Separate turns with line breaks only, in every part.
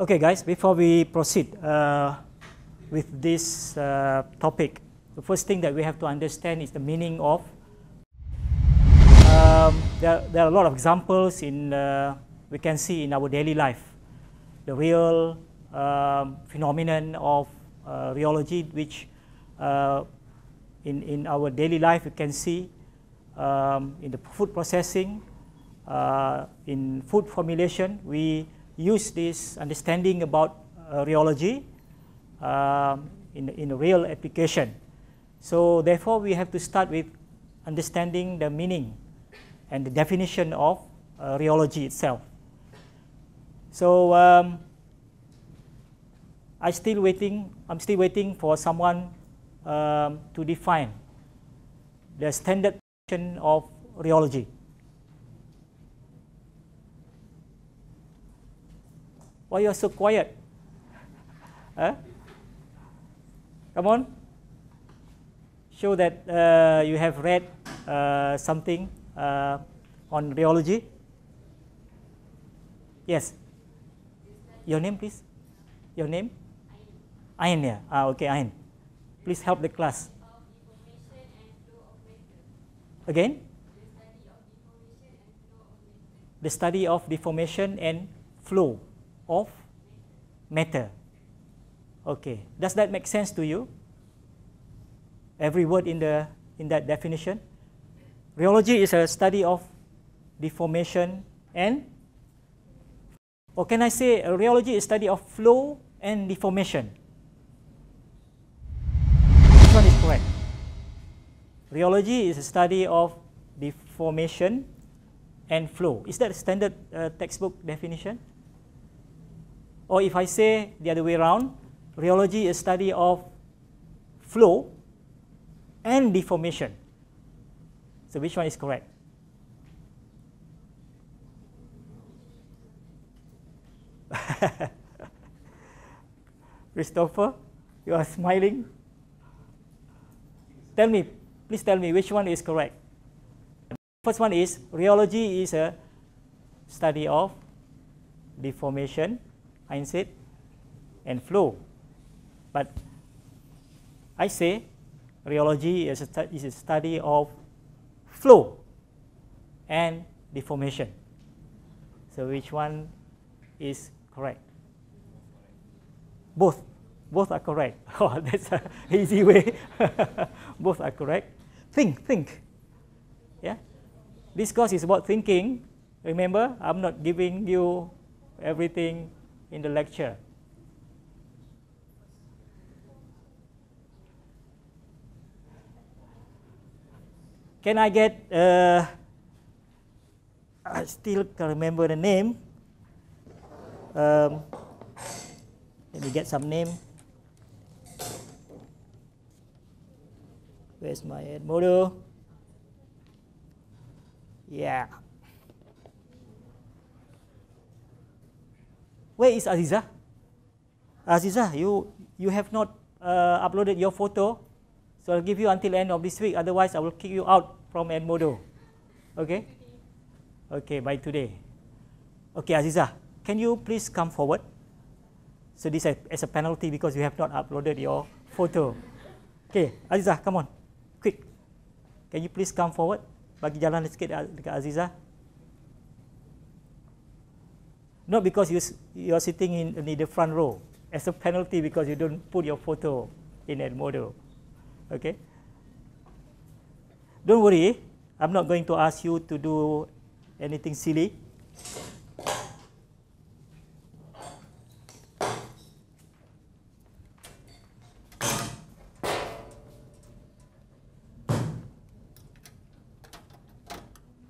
Okay, guys, before we proceed uh, with this uh, topic, the first thing that we have to understand is the meaning of. Um, there, there, are a lot of examples in uh, we can see in our daily life, the real um, phenomenon of uh, rheology, which uh, in in our daily life we can see um, in the food processing, uh, in food formulation, we use this understanding about uh, rheology um, in, in a real application. So therefore, we have to start with understanding the meaning and the definition of uh, rheology itself. So um, I still waiting. I'm still waiting for someone um, to define the standard definition of rheology. Why you are so quiet? Huh? Come on. Show that uh, you have read uh, something uh, on rheology. Yes. Your name, please. Your name? Ain. Yeah. Ah, okay, Ain. Please help the class. Again? The study of deformation and flow of matter. Okay, does that make sense to you? Every word in, the, in that definition? Rheology is a study of deformation and, or can I say rheology is study of flow and deformation? Which one is correct? Rheology is a study of deformation and flow. Is that a standard uh, textbook definition? Or if I say the other way around, rheology is study of flow and deformation. So which one is correct? Christopher, you are smiling. Tell me, please tell me which one is correct. First one is rheology is a study of deformation Einstein and flow. But I say rheology is a, is a study of flow and deformation. So which one is correct? Both. Both are correct. Oh, that's an easy way. Both are correct. Think, think. Yeah. This course is about thinking. Remember, I'm not giving you everything in the lecture. Can I get, uh, I still can remember the name. Um, let me get some name. Where's my Edmodo? Yeah. Where is Aziza? Aziza, you, you have not uh, uploaded your photo, so I'll give you until end of this week. Otherwise, I will kick you out from Edmodo. Okay? Okay, by today. Okay, Aziza, can you please come forward? So this is a penalty because you have not uploaded your photo. Okay, Aziza, come on, quick. Can you please come forward? Bagi jalan sikit dekat Aziza. Not because you, you are sitting in, in the front row as a penalty because you don't put your photo in Edmodo. Okay? Don't worry, I'm not going to ask you to do anything silly.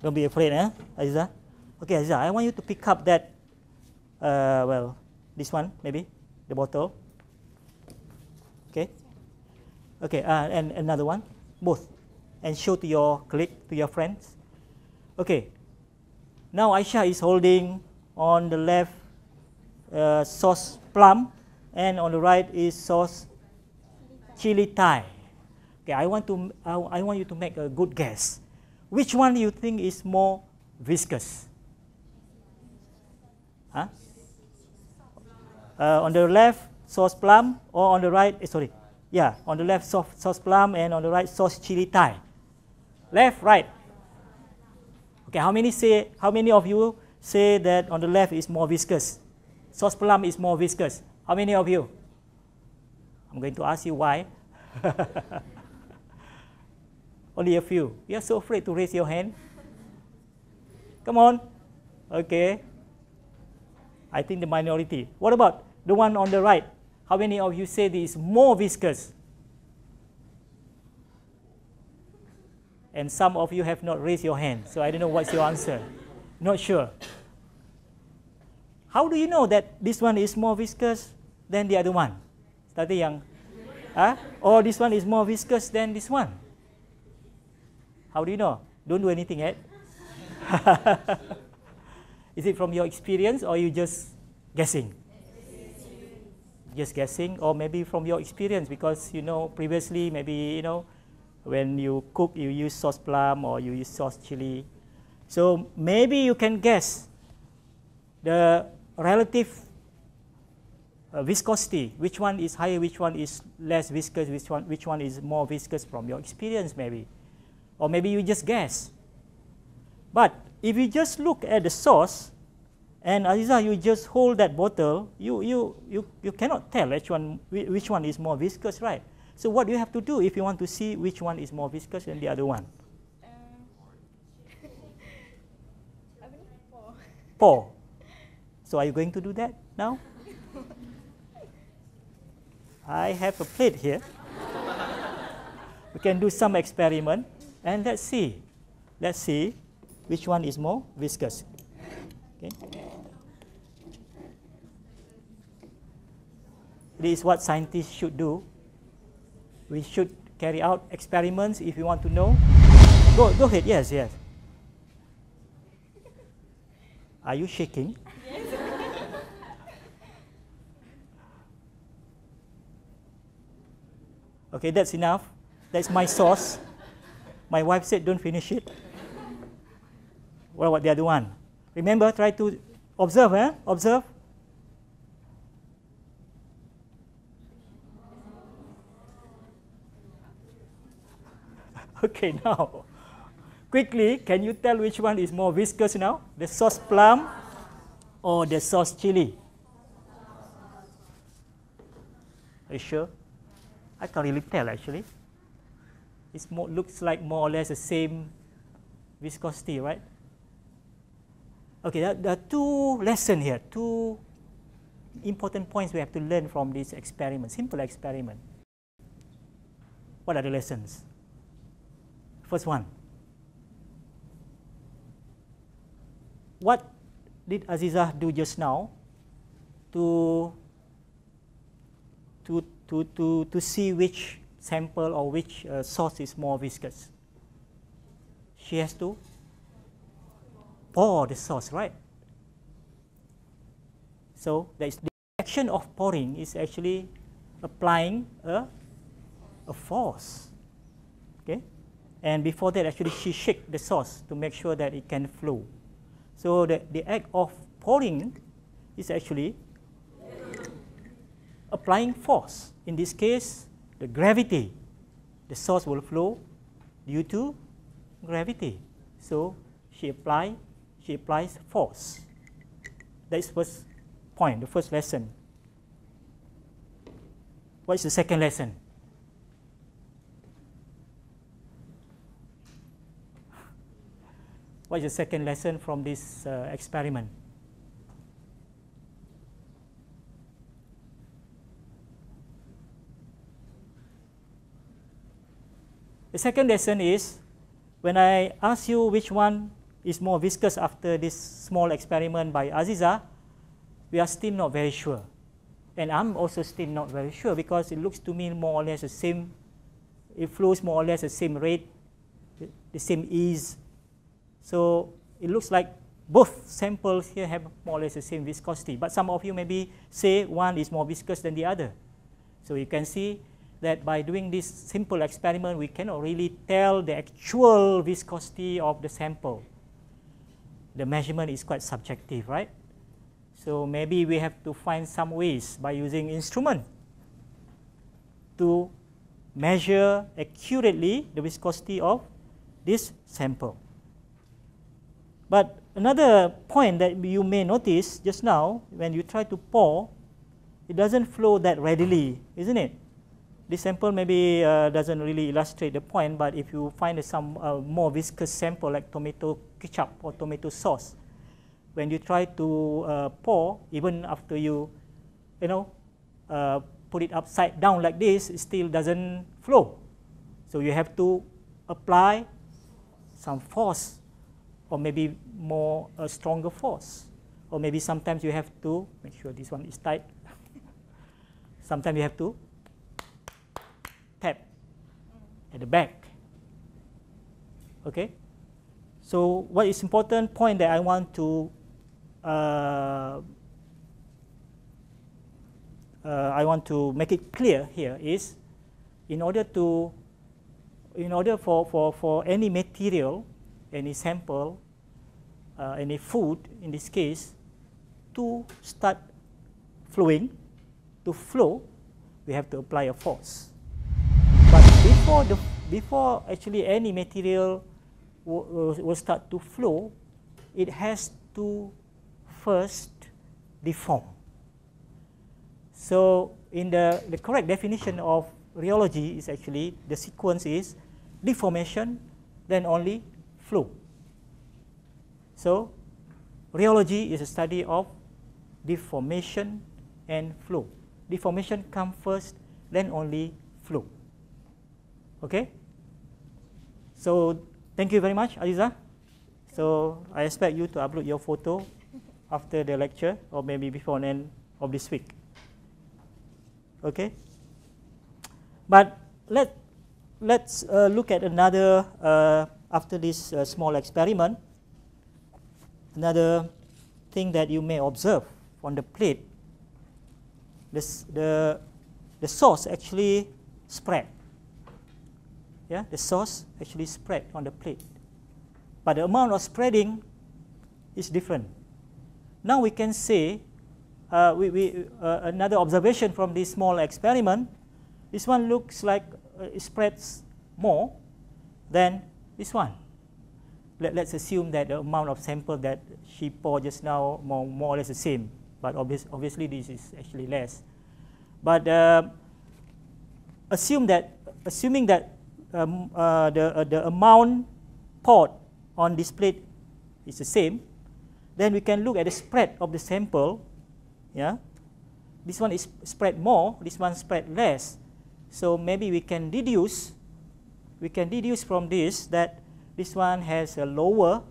Don't be afraid, eh, Aziza? Okay, Aziza, I want you to pick up that uh, well, this one maybe, the bottle. Okay. Okay, uh, and another one, both, and show to your colleague, to your friends. Okay. Now Aisha is holding on the left uh, sauce plum, and on the right is sauce chili Thai. Okay, I want to I want you to make a good guess. Which one do you think is more viscous? Huh? Uh, on the left, sauce plum, or on the right, eh, sorry, yeah, on the left, sauce, sauce plum, and on the right, sauce chili Thai. Left, right. Okay, how many say, how many of you say that on the left is more viscous? Sauce plum is more viscous. How many of you? I'm going to ask you why. Only a few. You're so afraid to raise your hand. Come on. Okay. I think the minority. What about the one on the right? How many of you say this is more viscous? And some of you have not raised your hand, so I don't know what's your answer. Not sure. How do you know that this one is more viscous than the other one? Tadi yang, huh? or this one is more viscous than this one? How do you know? Don't do anything yet. Eh? is it from your experience or you just guessing? Just guessing, or maybe from your experience because you know previously maybe you know when you cook you use sauce plum or you use sauce chili. So maybe you can guess the relative uh, viscosity, which one is higher, which one is less viscous, which one, which one is more viscous from your experience maybe. Or maybe you just guess. But if you just look at the source, and Aziza, you just hold that bottle, you, you, you, you cannot tell which one, which one is more viscous, right? So what do you have to do if you want to see which one is more viscous than the other one? Um, Pour. So are you going to do that now? I have a plate here. we can do some experiment and let's see. Let's see which one is more viscous. Okay. This is what scientists should do we should carry out experiments if you want to know. Go, go ahead, yes, yes. Are you shaking? Okay, that's enough. That's my sauce. My wife said don't finish it. What about the other one? Remember, try to observe, eh? Observe. Okay, now, quickly, can you tell which one is more viscous now? The sauce plum or the sauce chili? Are you sure? I can't really tell actually. It looks like more or less the same viscosity, right? Okay, there, are two lessons here, two important points we have to learn from this experiment, simple experiment. What are the lessons? First one. What did Aziza do just now to, to, to, to, to see which sample or which uh, sauce is more viscous? She has to pour the sauce, right? So the action of pouring is actually applying a, a force. Okay? And before that, actually, she shake the sauce to make sure that it can flow. So the, the act of pouring is actually applying force. In this case, the gravity. The sauce will flow due to gravity. So she apply, she applies force. That is first point, the first lesson. What is the second lesson? What is the second lesson from this uh, experiment? The second lesson is when I ask you which one is more viscous after this small experiment by Aziza, we are still not very sure. And I'm also still not very sure because it looks to me more or less the same, it flows more or less the same rate, the same ease so it looks like both samples here have more or less the same viscosity, but some of you maybe say one is more viscous than the other. So you can see that by doing this simple experiment, we cannot really tell the actual viscosity of the sample. The measurement is quite subjective, right? So maybe we have to find some ways by using instrument to measure accurately the viscosity of this sample. But another point that you may notice just now when you try to pour, it doesn't flow that readily, isn't it? This sample maybe uh, doesn't really illustrate the point, but if you find some uh, more viscous sample like tomato ketchup or tomato sauce, when you try to uh, pour, even after you, you know, uh, put it upside down like this, it still doesn't flow. So you have to apply some force or maybe more a stronger force. Or maybe sometimes you have to make sure this one is tight. sometimes you have to tap at the back. Okay? So what is important point that I want to uh, uh, I want to make it clear here is in order to in order for, for, for any material, any sample, uh, any food in this case, to start flowing, to flow, we have to apply a force. Before, the, before actually any material will, start to flow, it has to first deform. So in the, the correct definition of rheology is actually the sequence is deformation, then only flow. So rheology is a study of deformation and flow. Deformation come first, then only flow. Okay? So thank you very much, Aziza. So I expect you to upload your photo after the lecture or maybe before the end of this week. Okay? But let, let's uh, look at another, uh, after this uh, small experiment, another thing that you may observe on the plate. This, the, the sauce actually spread. Yeah, the sauce actually spread on the plate. But the amount of spreading is different. Now we can say uh, we, we, uh, another observation from this small experiment, this one looks like uh, it spreads more than this one. Let, us assume that the amount of sample that she poured just now more, more or less the same, but obvious, obviously this is actually less. But uh, assume that, assuming that um, uh, the, uh, the amount poured on this plate is the same, then we can look at the spread of the sample yeah. This one is spread more this one spread less. So maybe we can deduce we can deduce from this that this one has a lower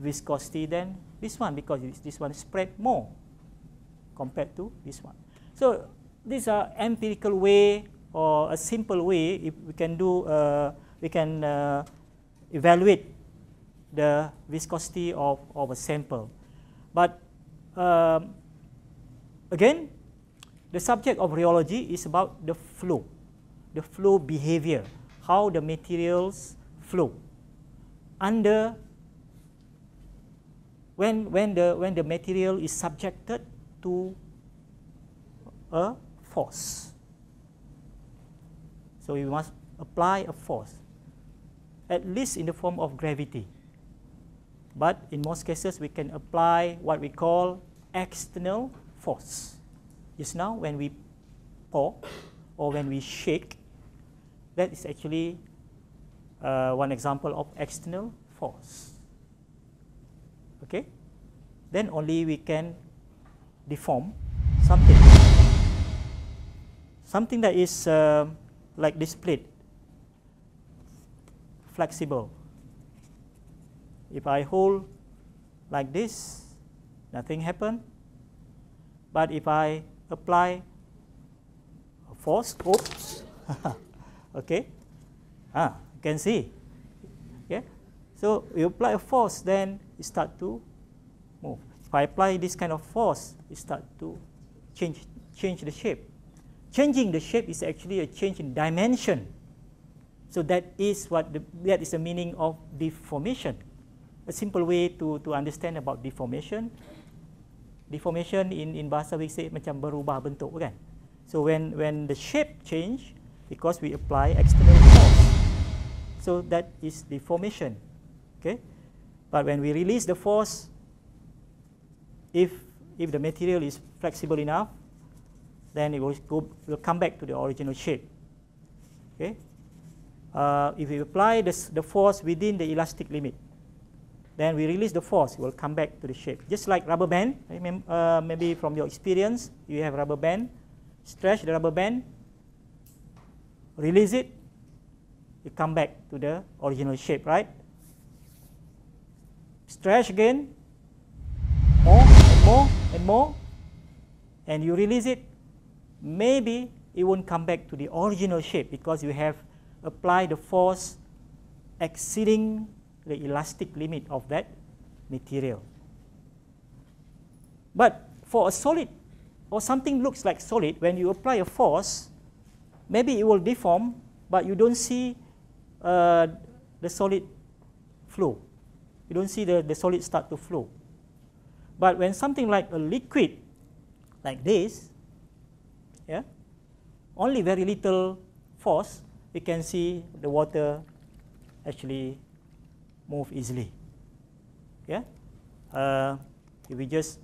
viscosity than this one because this one spread more compared to this one. So these are empirical way or a simple way if we can do uh, we can uh, evaluate the viscosity of, of a sample but um, Again, the subject of rheology is about the flow, the flow behavior, how the materials flow under when, when, the, when the material is subjected to a force. So we must apply a force, at least in the form of gravity. But in most cases, we can apply what we call external force. Just now, when we pour or when we shake, that is actually uh, one example of external force. Okay? Then only we can deform something. Something that is uh, like this plate, flexible. If I hold like this, nothing happen. But if I apply a force, oops, okay, ah, you can see, yeah. So you apply a force, then it start to move. If I apply this kind of force, it start to change, change the shape. Changing the shape is actually a change in dimension. So that is what the, that is the meaning of deformation. A simple way to, to understand about deformation deformation in in bahasa we say macam berubah bentuk kan. So when when the shape change because we apply external force. So that is deformation. Okay? But when we release the force if if the material is flexible enough then it will go will come back to the original shape. Okay? Uh, if we apply this, the force within the elastic limit, then we release the force, it will come back to the shape. Just like rubber band, uh, maybe from your experience, you have rubber band, stretch the rubber band, release it, it come back to the original shape, right? Stretch again, more and more and more, and you release it, maybe it won't come back to the original shape because you have applied the force exceeding the elastic limit of that material. But for a solid or something looks like solid, when you apply a force, maybe it will deform, but you don't see uh, the solid flow. You don't see the, the solid start to flow. But when something like a liquid, like this, yeah, only very little force, we can see the water actually move easily. Yeah, uh, if we just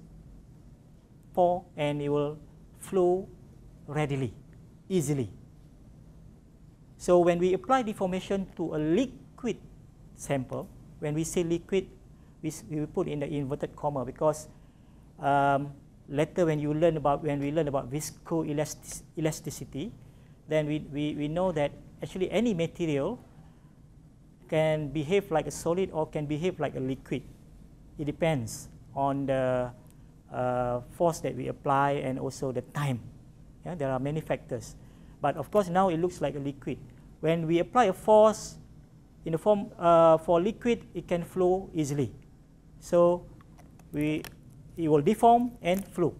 pour and it will flow readily, easily. So when we apply deformation to a liquid sample, when we say liquid, we, we put in the inverted comma because um, later when you learn about when we learn about viscoelasticity, then we, we, we know that actually any material can behave like a solid or can behave like a liquid. It depends on the uh, force that we apply and also the time. Yeah, there are many factors. But of course now it looks like a liquid. When we apply a force in the form uh, for liquid, it can flow easily. So we, it will deform and flow.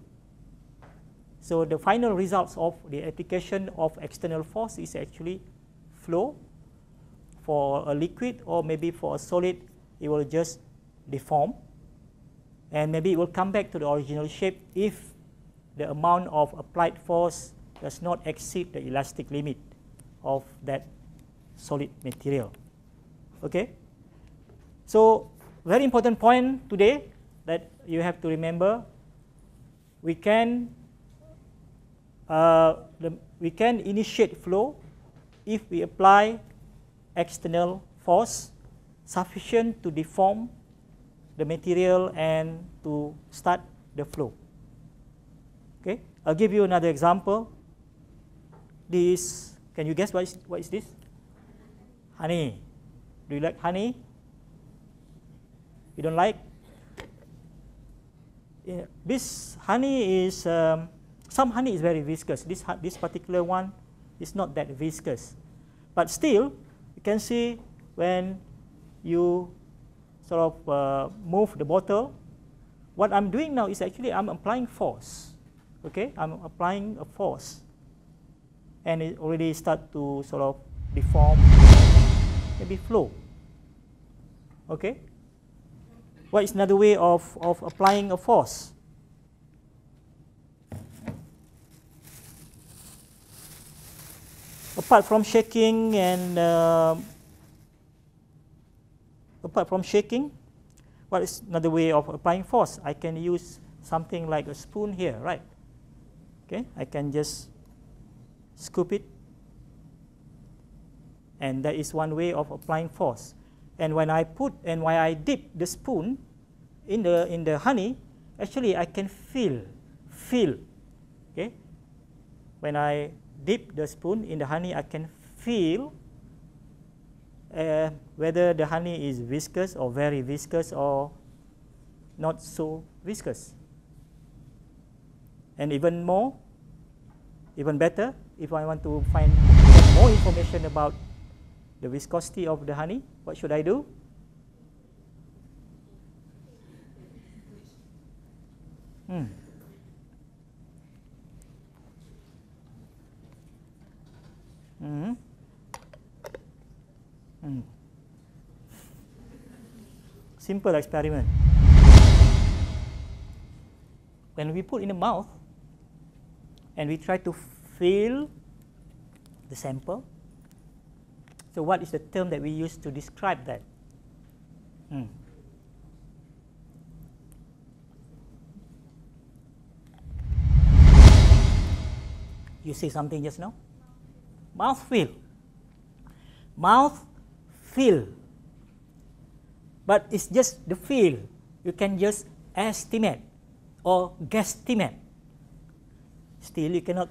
So the final results of the application of external force is actually flow for a liquid or maybe for a solid, it will just deform. And maybe it will come back to the original shape if the amount of applied force does not exceed the elastic limit of that solid material. Okay? So, very important point today that you have to remember, we can, uh, the, we can initiate flow if we apply external force sufficient to deform the material and to start the flow. Okay, I'll give you another example. This, can you guess what is, what is this? Honey. Do you like honey? You don't like? Yeah, this honey is, um, some honey is very viscous. This, this particular one is not that viscous. But still, you can see when you sort of uh, move the bottle, what I'm doing now is actually I'm applying force. Okay, I'm applying a force. And it already start to sort of deform, maybe flow. Okay? What is another way of, of applying a force? apart from shaking and uh, apart from shaking, what is another way of applying force? I can use something like a spoon here, right? Okay, I can just scoop it, and that is one way of applying force. And when I put and when I dip the spoon in the in the honey, actually I can feel feel. Okay, when I dip the spoon in the honey, I can feel uh, whether the honey is viscous or very viscous or not so viscous. And even more, even better, if I want to find more information about the viscosity of the honey, what should I do? Hmm. Mm. Mm. Simple experiment. when we put in the mouth and we try to feel the sample, so what is the term that we use to describe that? Hmm. You say something just now? Mouth feel. Mouth feel. But it's just the feel. You can just estimate or guesstimate. Still, you cannot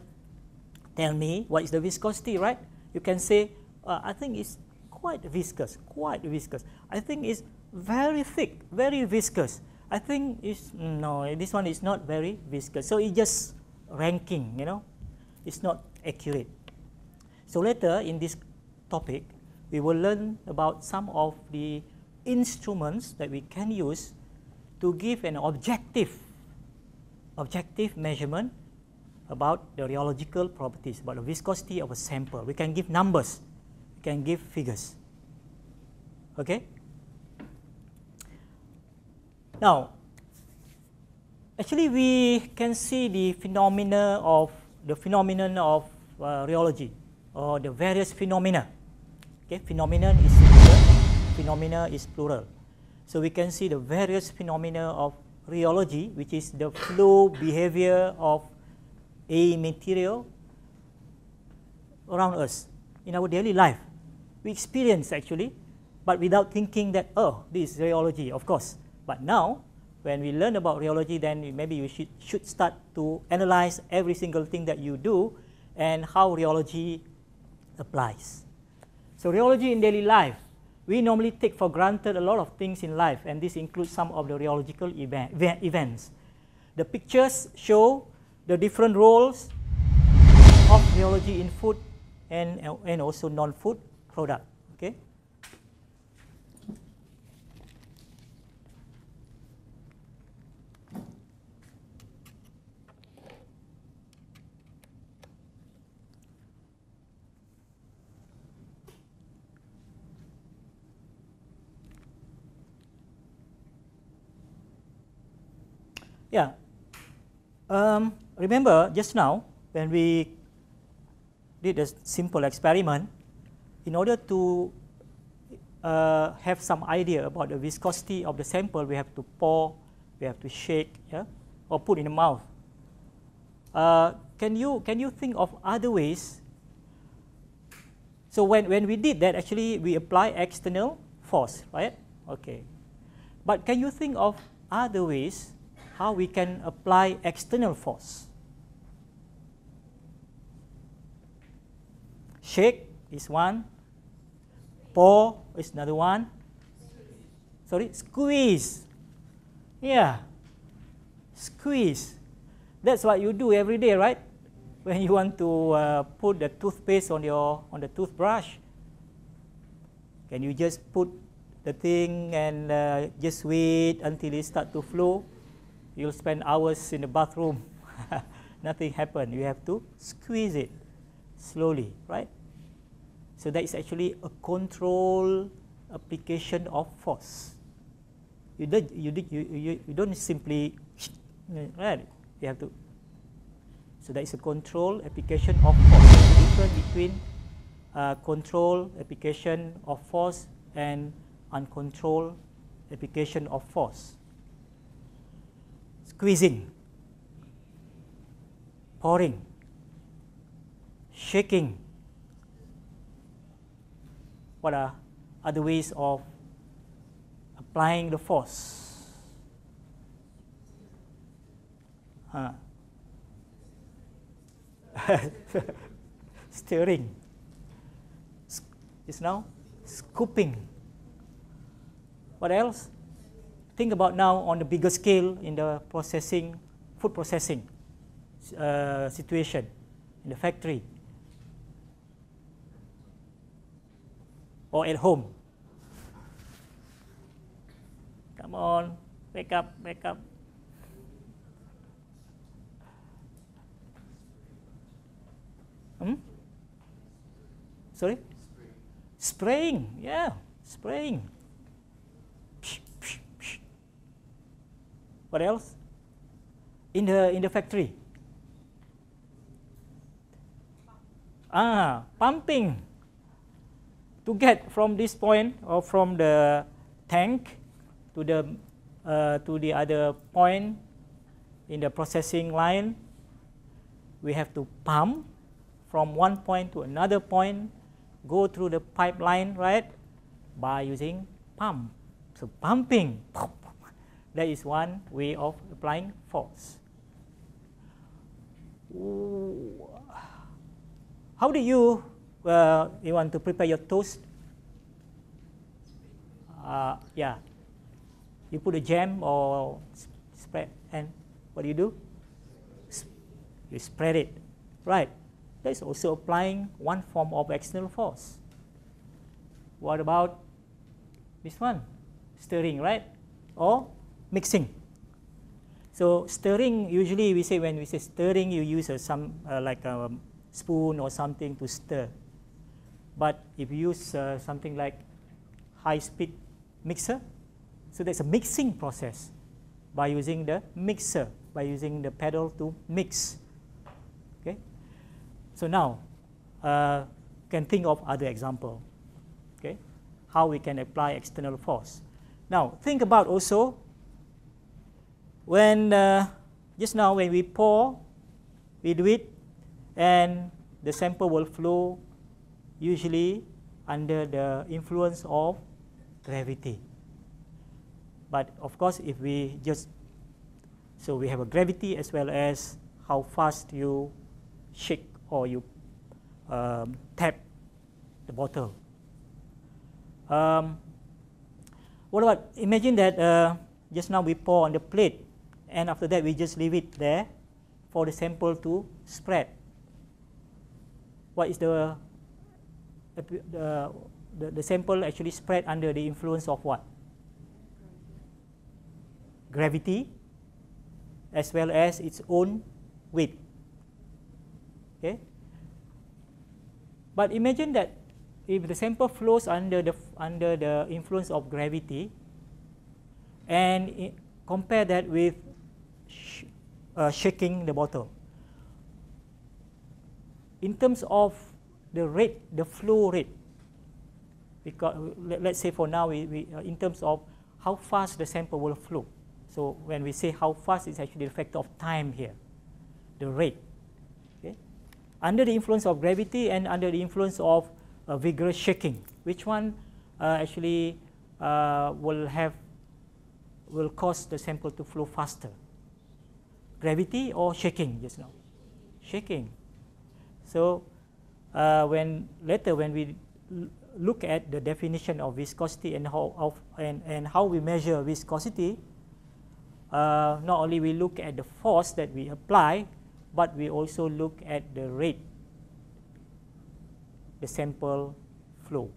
tell me what is the viscosity, right? You can say, uh, I think it's quite viscous, quite viscous. I think it's very thick, very viscous. I think it's, no, this one is not very viscous. So it's just ranking, you know it's not accurate. So later in this topic, we will learn about some of the instruments that we can use to give an objective, objective measurement about the rheological properties, about the viscosity of a sample. We can give numbers, can give figures. Okay? Now, actually we can see the phenomena of the phenomenon of uh, rheology or the various phenomena. Okay, phenomenon is singular, phenomena is plural. So we can see the various phenomena of rheology, which is the flow behavior of a material around us in our daily life. We experience actually, but without thinking that, oh, this is rheology, of course. But now when we learn about rheology, then maybe you should, should start to analyze every single thing that you do and how rheology applies. So rheology in daily life, we normally take for granted a lot of things in life, and this includes some of the rheological event, events. The pictures show the different roles of rheology in food and, and also non-food product. Okay? Yeah. Um, remember just now when we did a simple experiment, in order to uh, have some idea about the viscosity of the sample, we have to pour, we have to shake, yeah, or put in the mouth. Uh, can you can you think of other ways? So when, when we did that, actually we apply external force, right? Okay. But can you think of other ways how we can apply external force. Shake is one, pour is another one. Sorry, squeeze. Yeah, squeeze. That's what you do every day, right? When you want to uh, put the toothpaste on your on the toothbrush, can you just put the thing and uh, just wait until it start to flow? you'll spend hours in the bathroom. Nothing happened. You have to squeeze it slowly, right? So that is actually a control application of force. You don't, you, you, you, you don't simply, right? You have to. So that is a control application of force. The difference between uh, control application of force and uncontrolled application of force squeezing, pouring, shaking. What are other ways of applying the force? Huh. Stirring. Is now scooping. What else? think about now on the bigger scale in the processing, food processing uh, situation in the factory or at home. Come on, wake up, wake up. Hmm? Sorry? Spraying. yeah, spraying. What else? in the in the factory? Ah, pumping to get from this point or from the tank to the uh, to the other point in the processing line. We have to pump from one point to another point, go through the pipeline, right, by using pump. So pumping, that is one way of applying force. How do you, uh, you want to prepare your toast? Uh, yeah, you put a jam or spread, and what do you do? You spread it, right? That is also applying one form of external force. What about this one? Stirring, right? Or mixing. So stirring, usually we say when we say stirring, you use a, some uh, like a spoon or something to stir. But if you use uh, something like high-speed mixer, so that's a mixing process by using the mixer, by using the pedal to mix. Okay. So now, uh, can think of other example. Okay, how we can apply external force. Now think about also when uh, just now when we pour, we do it, and the sample will flow usually under the influence of gravity. But of course, if we just so we have a gravity as well as how fast you shake or you um, tap the bottle. Um, what about imagine that uh, just now we pour on the plate and after that we just leave it there for the sample to spread. What is the the, the, the sample actually spread under the influence of what? Gravity as well as its own weight. Okay. But imagine that if the sample flows under the under the influence of gravity, and compare that with sh uh, shaking the bottle. In terms of the rate, the flow rate, because let, us say for now, we, we uh, in terms of how fast the sample will flow. So when we say how fast, it's actually the factor of time here, the rate Okay? under the influence of gravity and under the influence of uh, vigorous shaking. Which one uh, actually uh, will have will cause the sample to flow faster? Gravity or shaking just now? Shaking. So uh, when later when we look at the definition of viscosity and how of and, and how we measure viscosity, uh, not only we look at the force that we apply, but we also look at the rate, the sample flow,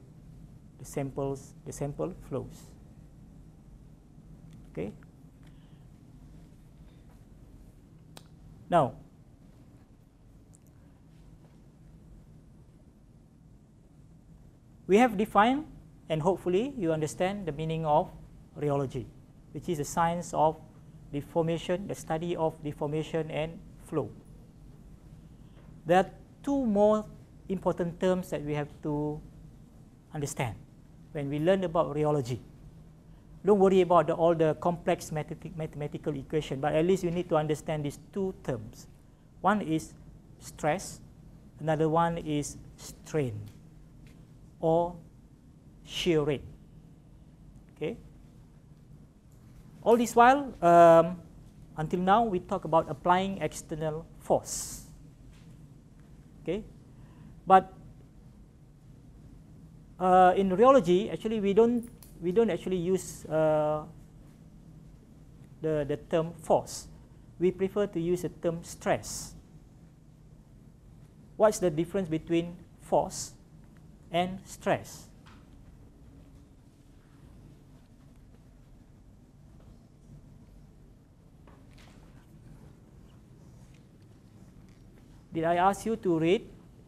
the samples, the sample flows. Okay. Now, we have defined and hopefully you understand the meaning of rheology, which is the science of deformation, the study of deformation and flow. There are two more important terms that we have to understand when we learn about rheology. Don't worry about the, all the complex mathematical equation, but at least you need to understand these two terms. One is stress, another one is strain or shear rate. Okay. All this while, um, until now, we talk about applying external force okay but uh, in rheology actually we don't we don't actually use uh, the the term force we prefer to use the term stress what's the difference between force and stress did I ask you to read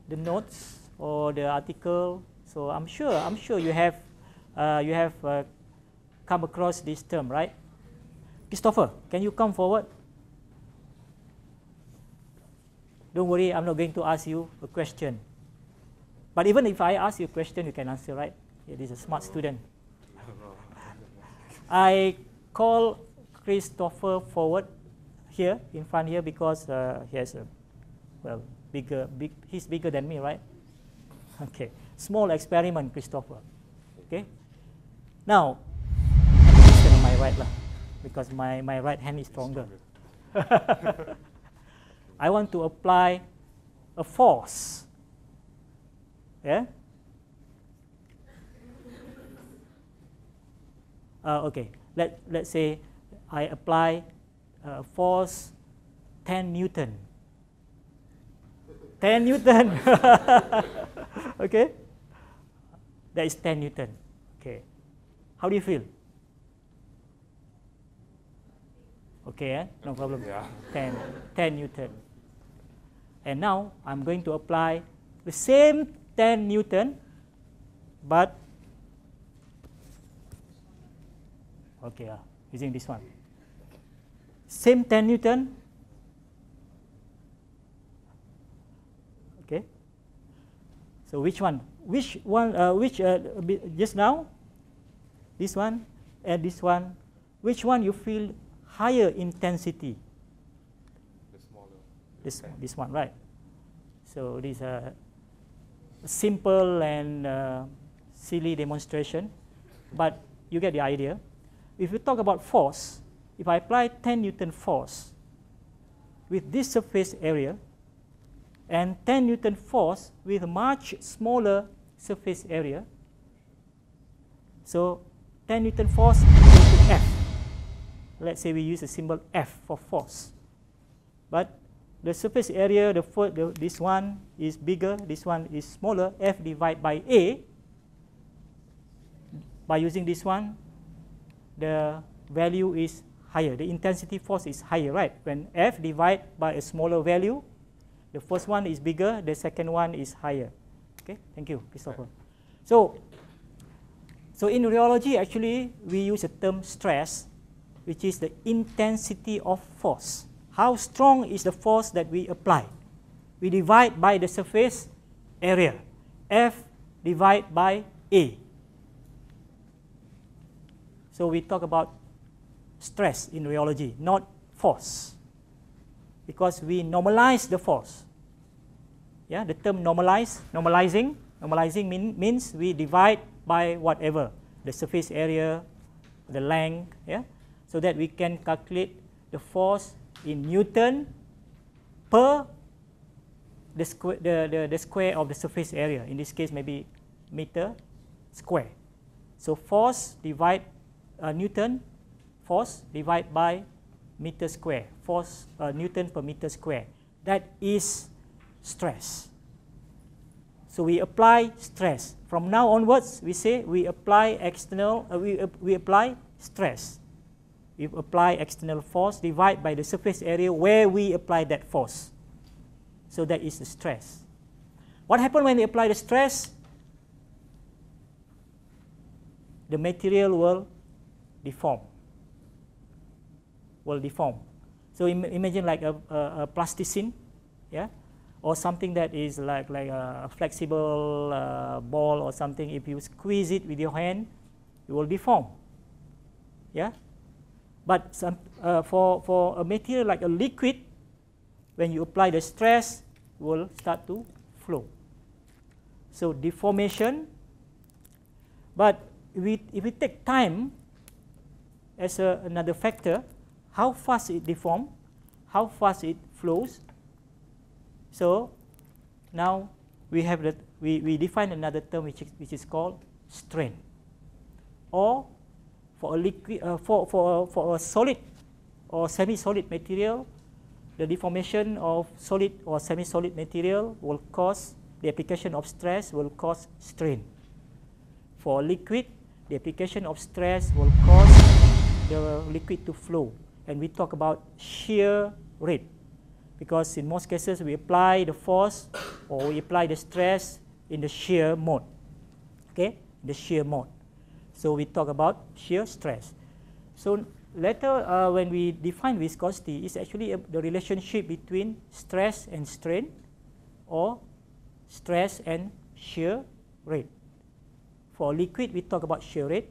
the notes or the article. So I'm sure I'm sure you have uh, you have uh, come across this term, right? Christopher, can you come forward? don't worry, I'm not going to ask you a question. But even if I ask you a question, you can answer, right? This is a smart student. I call Christopher forward here, in front here, because uh, he has a, well, bigger, big, he's bigger than me, right? Okay, small experiment, Christopher. Okay, now, on my right lah, because my, my right hand is stronger. I want to apply a force. Yeah? Uh, okay, Let, let's say I apply a force 10 Newton. 10 Newton. okay? That is 10 Newton. Okay. How do you feel? Okay, eh? no problem. Yeah. 10, 10 Newton. And now I'm going to apply the same 10 Newton, but okay, uh, using this one. Same 10 Newton. Okay. So which one? Which one? Uh, which uh, just now? This one and this one. Which one you feel higher intensity?
The smaller.
This, this one, right? So these are a simple and uh, silly demonstration, but you get the idea. If you talk about force, if I apply 10 Newton force with this surface area and 10 Newton force with a much smaller surface area, so 10 Newton force equal to F. Let's say we use a symbol F for force. But the surface area, the, the, this one is bigger, this one is smaller, F divided by A. By using this one, the value is higher. The intensity force is higher, right? When F divided by a smaller value, the first one is bigger, the second one is higher. Okay, thank you, Christopher. So, so in rheology, actually, we use a term stress, which is the intensity of force. How strong is the force that we apply? We divide by the surface area. F divided by A. So we talk about stress in rheology, not force. Because we normalize the force. Yeah, the term normalize, normalizing, normalizing mean, means we divide by whatever, the surface area, the length, yeah, so that we can calculate the force in Newton per the square, the, the, the square of the surface area. In this case, maybe meter square. So force divide uh, Newton force divide by meter square, force uh, Newton per meter square. That is stress. So we apply stress. From now onwards, we say we apply external, uh, we, uh, we apply stress. We apply external force divided by the surface area where we apply that force. So that is the stress. What happens when we apply the stress? The material will deform will deform. So Im imagine like a, a, a, plasticine, yeah, or something that is like, like a flexible uh, ball or something. If you squeeze it with your hand, it will deform, yeah. But some, uh, for, for a material like a liquid, when you apply the stress, will start to flow. So deformation, but if we, if we take time as a, another factor, how fast it deforms, how fast it flows. So now we have that we, we define another term which is, which is called strain. Or for a liquid uh, for, for, for a solid or semi-solid material, the deformation of solid or semi-solid material will cause the application of stress will cause strain. For liquid, the application of stress will cause the liquid to flow. And we talk about shear rate because in most cases we apply the force or we apply the stress in the shear mode. Okay? The shear mode so we talk about shear stress so later uh, when we define viscosity, it's actually a, the relationship between stress and strain or stress and shear rate. For liquid, we talk about shear rate.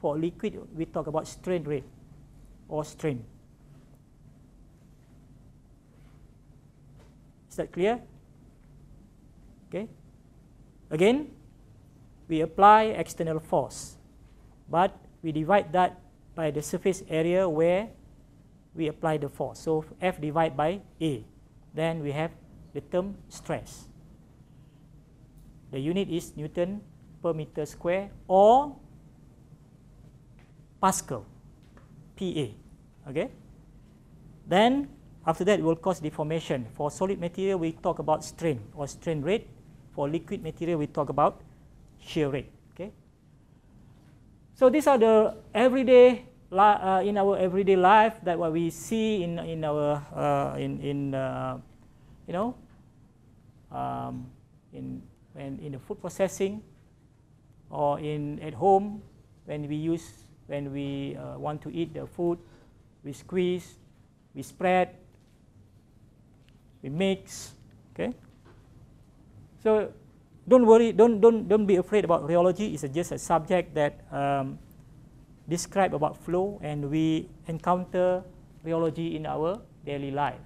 For liquid, we talk about strain rate or strain. Is that clear? Okay. Again, we apply external force, but we divide that by the surface area where we apply the force. So F divided by A. Then we have the term stress. The unit is Newton per meter square or Pascal, PA. Okay. Then after that, it will cause deformation. For solid material, we talk about strain or strain rate. For liquid material, we talk about shear rate. So these are the everyday uh, in our everyday life that what we see in in our uh, in in uh, you know um, in when in the food processing or in at home when we use when we uh, want to eat the food we squeeze we spread we mix okay? So don't worry don't don't don't be afraid about rheology it's just a subject that um, describe about flow and we encounter rheology in our daily life.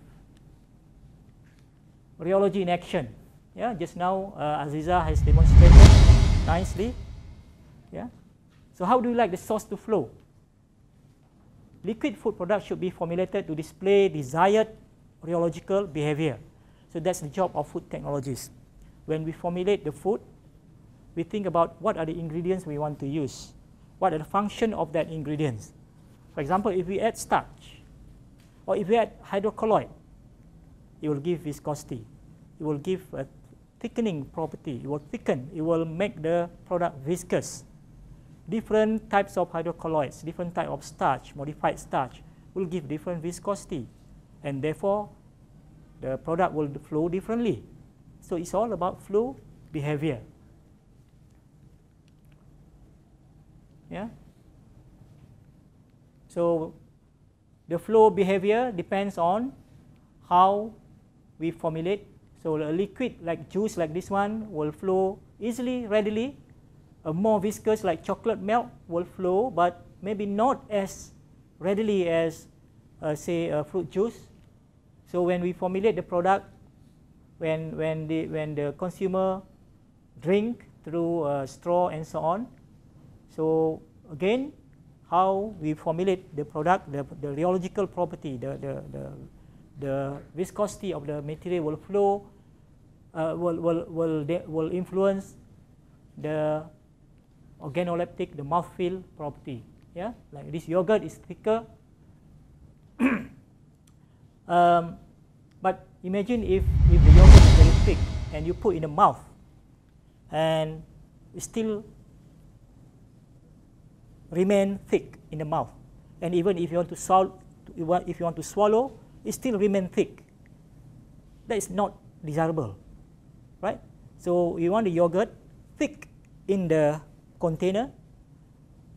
Rheology in action. Yeah, just now uh, Aziza has demonstrated nicely. Yeah. So how do you like the sauce to flow? Liquid food products should be formulated to display desired rheological behavior. So that's the job of food technologists. When we formulate the food, we think about what are the ingredients we want to use what are the function of that ingredients. For example, if we add starch or if we add hydrocolloid, it will give viscosity. It will give a thickening property. It will thicken. It will make the product viscous. Different types of hydrocolloids, different type of starch, modified starch, will give different viscosity. And therefore, the product will flow differently. So it's all about flow behavior. Yeah. So the flow behavior depends on how we formulate. So a liquid like juice like this one will flow easily, readily. A more viscous like chocolate milk will flow, but maybe not as readily as uh, say a fruit juice. So when we formulate the product, when when the when the consumer drink through a straw and so on, so again, how we formulate the product, the, the rheological property, the, the, the, the viscosity of the material will flow, uh, will, will, will, will influence the organoleptic, the mouthfeel property. Yeah, like this yogurt is thicker. um, but imagine if, if the yogurt thick and you put in the mouth and it still remain thick in the mouth. And even if you want to swallow, if you want to swallow, it still remain thick. That is not desirable, right? So you want the yogurt thick in the container,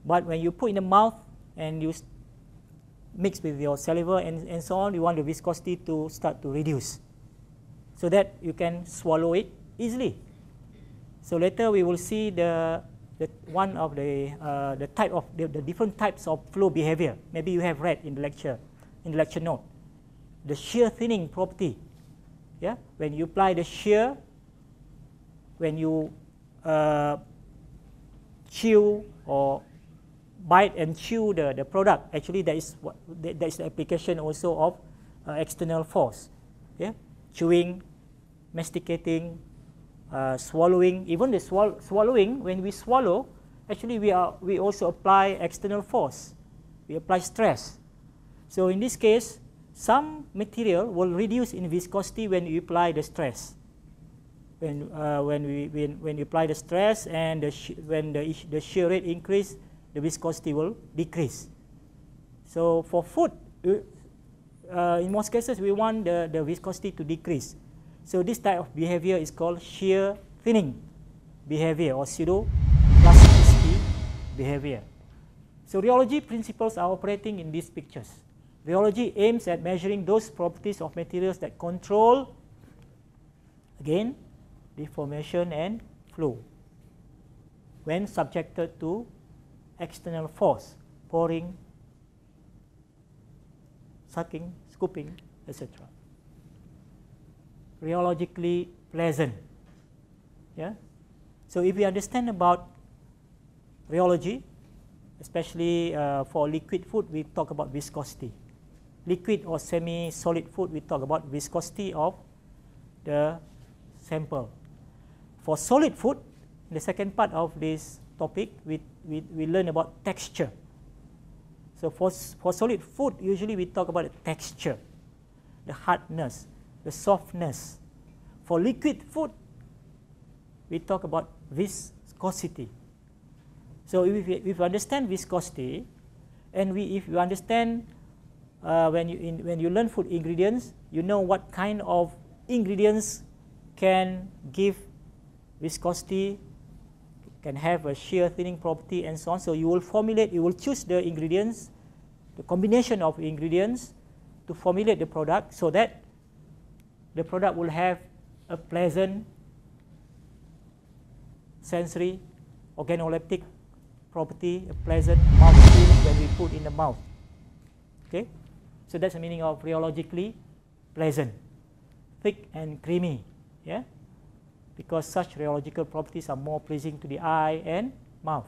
but when you put in the mouth and you mix with your saliva and, and so on, you want the viscosity to start to reduce so that you can swallow it easily. So later we will see the the one of the uh, the type of the, the different types of flow behavior. Maybe you have read in the lecture, in the lecture note, the shear thinning property. Yeah, when you apply the shear, when you uh, chew or bite and chew the, the product, actually that is what that is the application also of uh, external force. Yeah, chewing, masticating, uh, swallowing, even the swall swallowing, when we swallow, actually we, are, we also apply external force. We apply stress. So in this case, some material will reduce in viscosity when you apply the stress. When, uh, when, we, when, when you apply the stress and the when the, the shear rate increase, the viscosity will decrease. So for food, uh, in most cases, we want the, the viscosity to decrease. So this type of behavior is called shear thinning behavior or pseudo plasticity behavior. So rheology principles are operating in these pictures. Rheology aims at measuring those properties of materials that control, again, deformation and flow when subjected to external force, pouring, sucking, scooping, etc. Rheologically pleasant. Yeah? So if we understand about rheology, especially uh, for liquid food, we talk about viscosity. Liquid or semi-solid food, we talk about viscosity of the sample. For solid food, the second part of this topic, we, we, we learn about texture. So for, for solid food, usually we talk about the texture, the hardness, the softness. For liquid food, we talk about viscosity. So if we, if you understand viscosity, and we, if you understand uh, when, you in, when you learn food ingredients, you know what kind of ingredients can give viscosity, can have a shear thinning property and so on. So you will formulate, you will choose the ingredients, the combination of ingredients to formulate the product so that the product will have a pleasant sensory organoleptic property, a pleasant mouth feel when we put in the mouth. Okay, so that's the meaning of rheologically pleasant, thick and creamy. Yeah, because such rheological properties are more pleasing to the eye and mouth.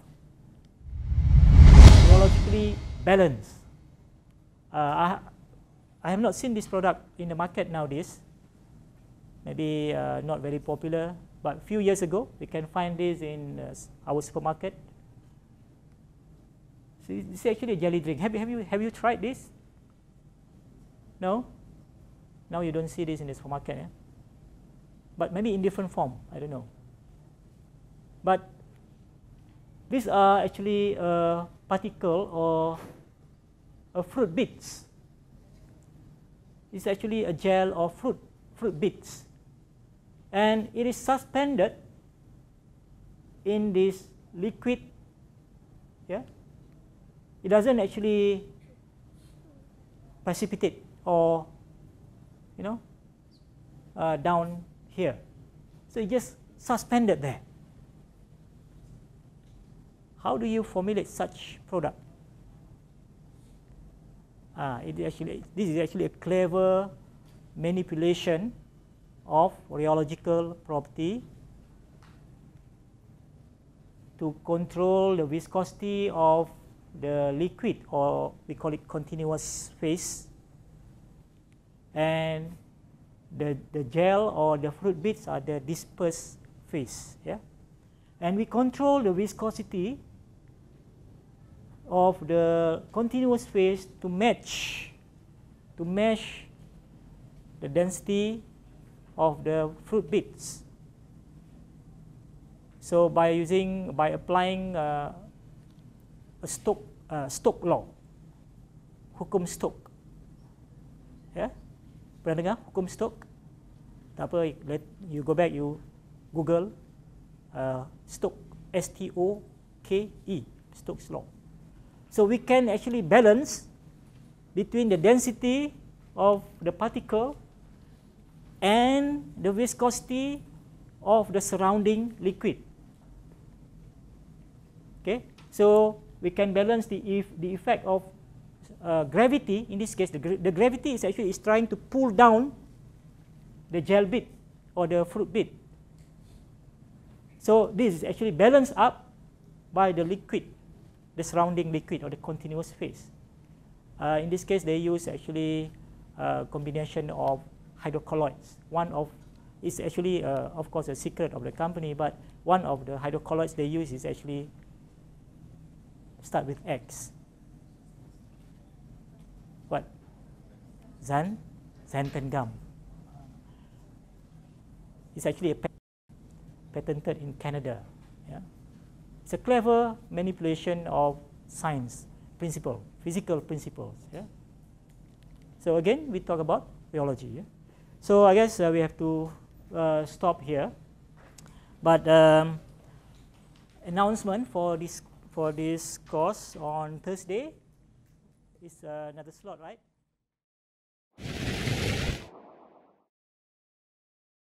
Rheologically balanced. Uh, I, I have not seen this product in the market nowadays. Maybe uh, not very popular, but few years ago, we can find this in uh, our supermarket. So this is actually a jelly drink. Have you, have you, have you tried this? No? Now you don't see this in the supermarket. Eh? but maybe in different form. I don't know. But these are actually a particle or a fruit bits. It's actually a gel of fruit fruit bits, and it is suspended in this liquid. Yeah, it doesn't actually precipitate or you know uh, down here. So it just suspended there. How do you formulate such product? Ah, it actually, this is actually a clever manipulation of rheological property to control the viscosity of the liquid or we call it continuous phase and the, the gel or the fruit bits are the dispersed phase. Yeah? And we control the viscosity of the continuous phase to match, to match the density of the fruit bits. So by using, by applying uh, a Stokes uh, Stoke law, hukum Stokes, yeah, Pernah dengar hukum Stoke? Tak apa, let you go back, you Google uh, Stoke, S-T-O-K-E, Stokes law. So we can actually balance between the density of the particle and the viscosity of the surrounding liquid. Okay, so we can balance the, if, the effect of uh, gravity, in this case, the, gra the gravity is actually is trying to pull down the gel bit or the fruit bit. So this is actually balanced up by the liquid, the surrounding liquid or the continuous phase. Uh, in this case, they use actually a combination of hydrocolloids. One of is actually, uh, of course, a secret of the company, but one of the hydrocolloids they use is actually start with X. what? Xan, xanthan gum. It's actually a patented in Canada. Yeah? It's a clever manipulation of science principle, physical principles. Yeah? So again, we talk about rheology. Yeah? So I guess uh, we have to uh, stop here. But um, announcement for this for this course on Thursday. It's uh, another slot, right?